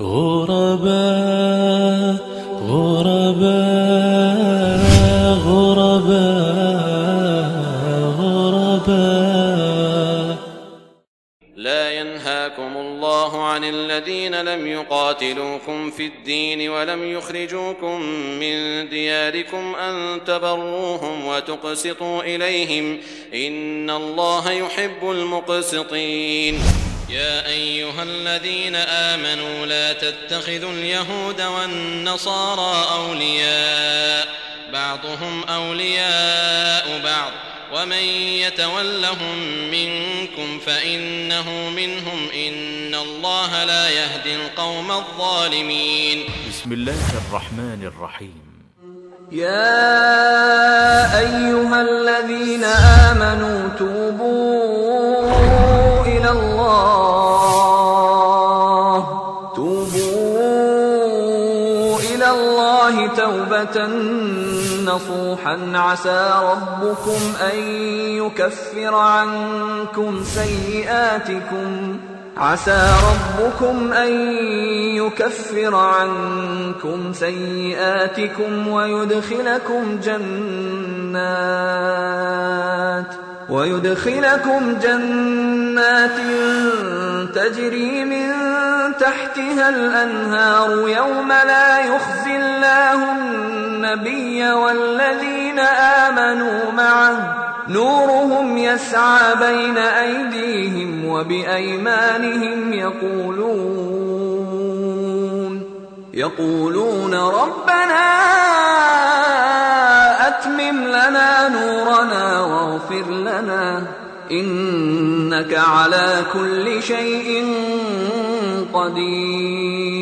غرباء غرباء غرباء غرباء. لا ينهاكم الله عن الذين لم يقاتلوكم في الدين ولم يخرجوكم من دياركم أن تبروهم وتقسطوا إليهم إن الله يحب المقسطين. أيها الذين آمنوا لا تتخذوا اليهود والنصارى أولياء بعضهم أولياء بعض. ومن يتولهم منكم فإنه منهم إن الله لا يهدي القوم الظالمين. بسم الله الرحمن الرحيم. يا أيها إلى الله توبة نصوحا. عسى ربكم أن يكفر عنكم سيئاتكم. عسى ربكم أن يكفر عنكم سيئاتكم ويدخلكم جنات. ويدخلكم جنات تجري من تحتها الأنهار يوم لا يخزي الله النبي والذين آمنوا معه. نورهم يسعى بين أيديهم وبأيمانهم يقولون يقولون ربنا نورنا واغفر لنا إنك على كل شيء قدير.